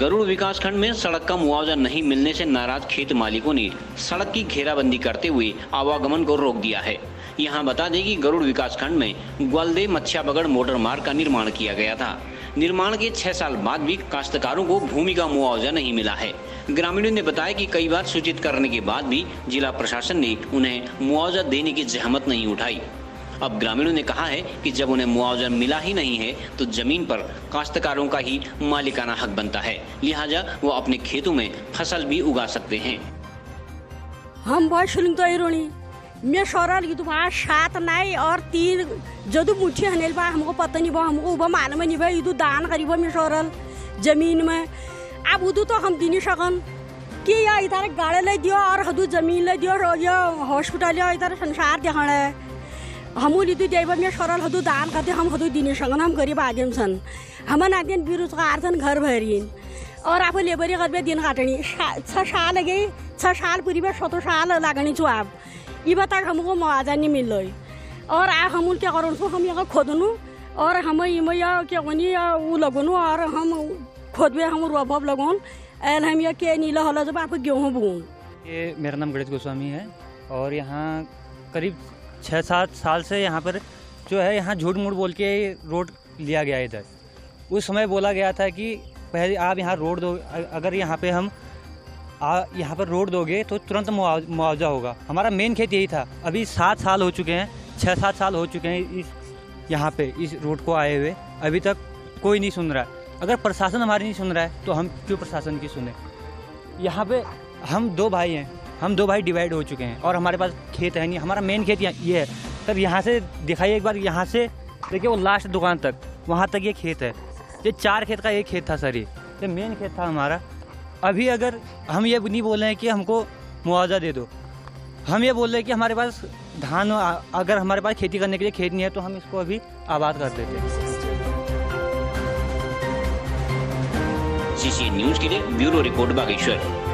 गरुड़ विकास खंड में सड़क का मुआवजा नहीं मिलने से नाराज़ खेत मालिकों ने सड़क की घेराबंदी करते हुए आवागमन को रोक दिया है। यहाँ बता दें कि गरुड़ विकास खंड में ग्वालदे मच्छिया बगड़ मोटर मार्ग का निर्माण किया गया था। निर्माण के छह साल बाद भी काश्तकारों को भूमि का मुआवजा नहीं मिला है। ग्रामीणों ने बताया कि कई बार सूचित करने के बाद भी जिला प्रशासन ने उन्हें मुआवजा देने की जहमत नहीं उठाई। अब ग्रामीणों ने कहा है कि जब उन्हें मुआवजा मिला ही नहीं है तो ज़मीन पर काश्तकारों का ही मालिकाना हक बनता है। लिहाजा वो अपने खेतों में फ़सल भी उगा सकते हैं। हम बहुत शुलिंग तो रोणी मैं सोरल ये वहाँ सात नाई और तीन जदू मुठ्ठी हनेल बा, हमको पता नहीं बा, हमको उबा मालूम नहीं बा, इदू दान करीब मैं सोरल ज़मीन में। अब उदू तो हम दिनी सकन कि या इधर गाड़े ले दियो और हदू ज़मीन ले दियो और हॉस्पिटल या इधर संसार देखण है हमू लिदू देव में सोरल हदू दान करते हम हदू दिनी सकन हम गरीब आदमी सन। हम नादिन बेरोजगार सन घर भरीन। और आप लेबरी करबे दिन काटनी। छ साल गई छ साल पूरी में सतो साल लागनी छु आप इबा तक हमको मुआवजा नहीं मिल रही और आ हम क्या करूँ हम यहाँ खोदनु। और हम इम या क्या कहनी या उ लगनु और हम खोदबे हम रोबब लगन। एल हम या के नीला हल जब आप गेहूँ बुन ये मेरा नाम गणेश गोस्वामी है। और यहाँ करीब छः सात साल से यहाँ पर जो है यहाँ झूठ मूठ बोल के रोड लिया गया इधर। उस समय बोला गया था कि पहले आप यहाँ रोड दो अगर यहाँ पे हम आ, यहाँ पर रोड दोगे तो तुरंत मुआवजा होगा। हमारा मेन खेत यही था। अभी सात साल हो चुके हैं छः सात साल हो चुके हैं इस यहाँ पे इस रोड को आए हुए। अभी तक कोई नहीं सुन रहा है। अगर प्रशासन हमारी नहीं सुन रहा है तो हम क्यों प्रशासन की सुने? यहाँ पे हम दो भाई हैं। हम दो भाई डिवाइड हो चुके हैं और हमारे पास खेत है नहीं, हमारा मेन खेत ये है। सर यहाँ से दिखाइए एक बार, यहाँ से देखिए वो लास्ट दुकान तक, वहाँ तक ये खेत है। ये चार खेत का एक खेत था सर ये ये मेन खेत था हमारा। अभी अगर हम ये नहीं बोल रहे हैं कि हमको मुआवजा दे दो। हम ये बोल रहे हैं कि हमारे पास धान अगर हमारे पास खेती करने के लिए खेत नहीं है तो हम इसको अभी आबाद कर देते हैं। सीसी न्यूज़ के लिए ब्यूरो रिपोर्ट बागेश्वर।